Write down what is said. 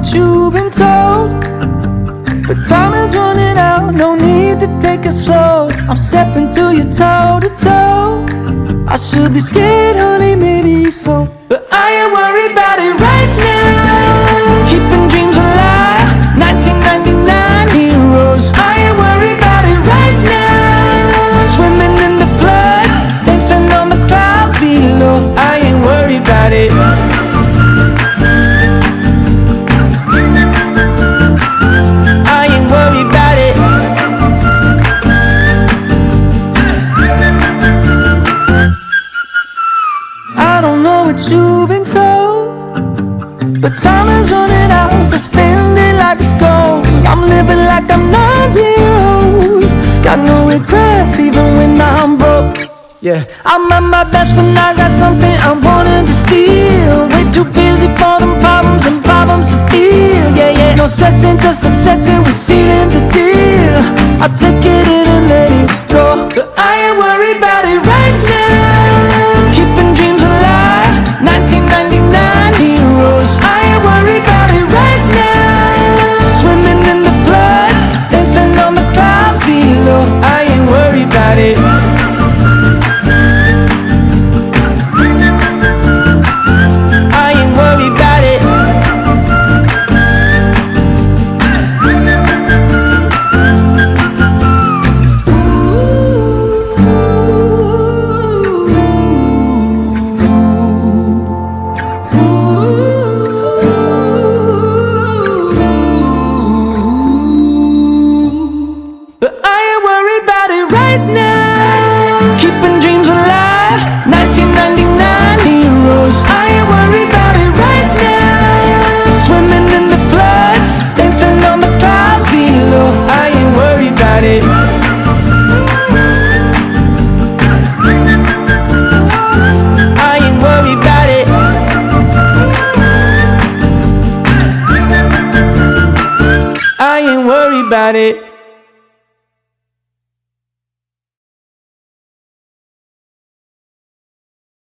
what you've been told. But time is running out, no need to take it slow. I'm stepping to you toe to toe. I should be scared, honey, maybe you've been told, but time is running out, so spend it like it's gold. I'm living like I'm 90 years Got no regrets even when I'm broke. Yeah, I'm at my best when I got something I wanted to steal. Way too busy for them problems and problems to feel. Yeah, yeah, no stressing, just obsessing with sealing the deal. I take it in and let Worried about it.